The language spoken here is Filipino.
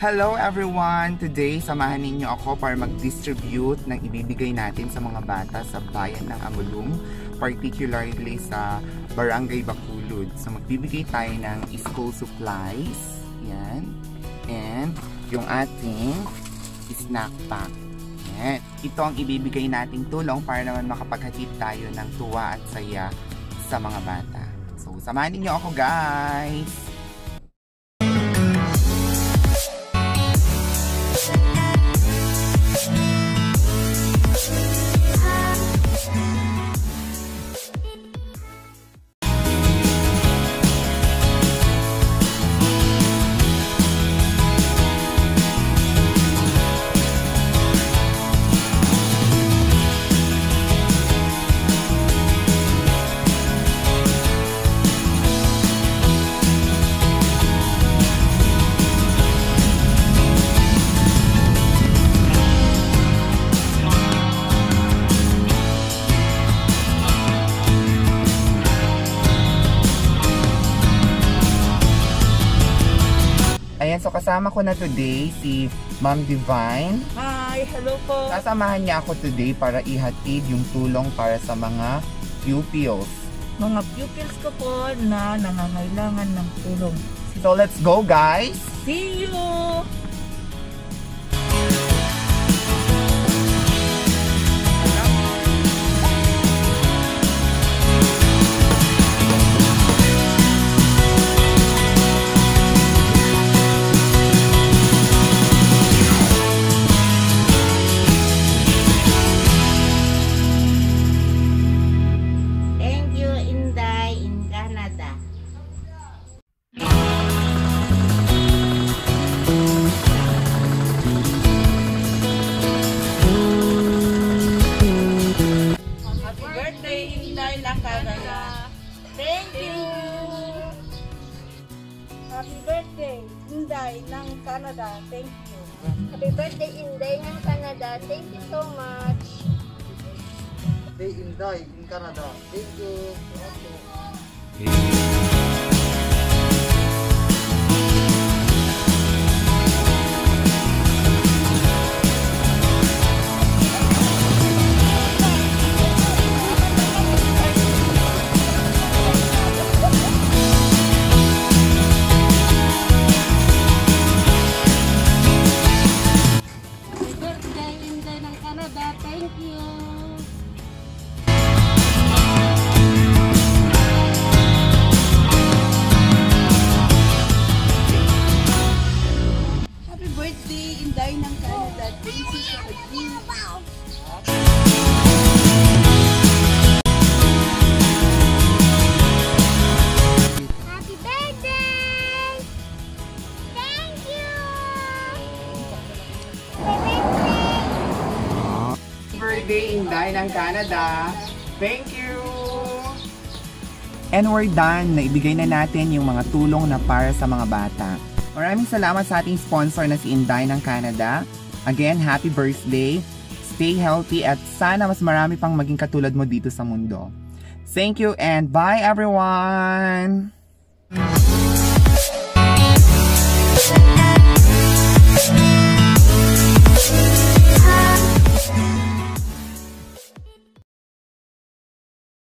Hello everyone! Today, samahan ninyo ako para mag-distribute ng ibibigay natin sa mga bata sa bayan ng Amulong, particularly sa Barangay Bakulud. So, magbibigay tayo ng school supplies. Yan. And yung ating snack pack. Yan. Ito ang ibibigay nating tulong para naman makapaghatid tayo ng tuwa at saya sa mga bata. So, samahan ninyo ako guys! Ayan, so kasama ko na today si Ma'am Divine. Hi, hello po. Sasamahan niya ako today para ihatid yung tulong para sa mga pupils. Mga pupils ko po na nangangailangan ng tulong. So let's go guys! See you! Lakagala. Thank you! Happy birthday, Inday ng Canada. Thank you. Happy birthday, Inday ng Canada. Thank you so much. Day Inday in Canada. Thank you. Happy Canada. Thank you! Happy birthday, Inday ng Canada. Thank you sa pag Birthday Inday ng Canada! Thank you! And we're done. Naibigay na natin yung mga tulong na para sa mga bata. Maraming salamat sa ating sponsor na si Inday ng Canada. Again, happy birthday! Stay healthy at sana mas marami pang maging katulad mo dito sa mundo. Thank you and bye everyone!